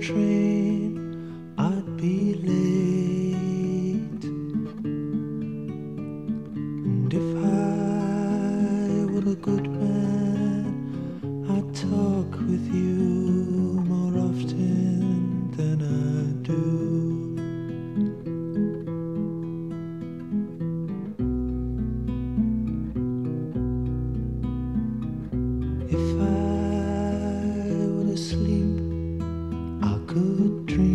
train, I'd be late. And if I were a good man, I'd talk with you. could dream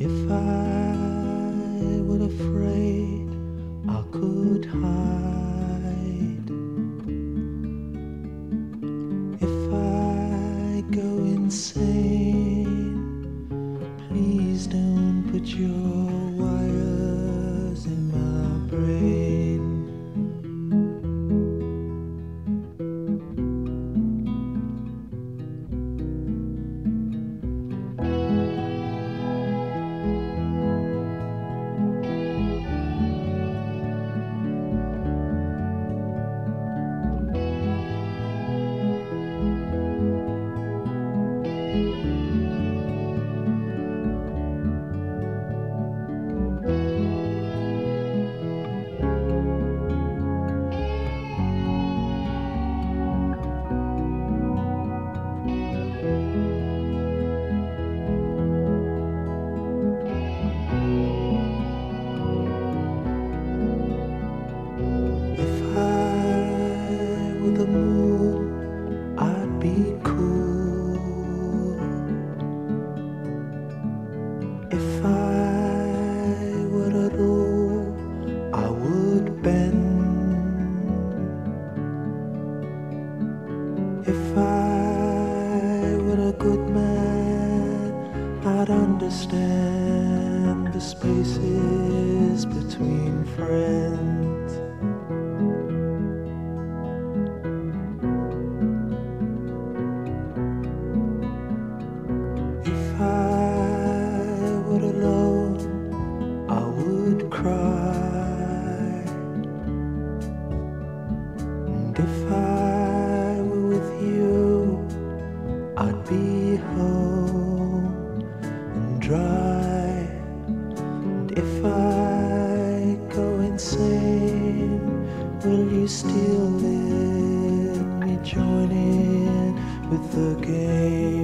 if I were afraid I could hide. I'd understand the spaces between friends. If I go insane, will you still let me join in with the game?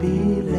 be.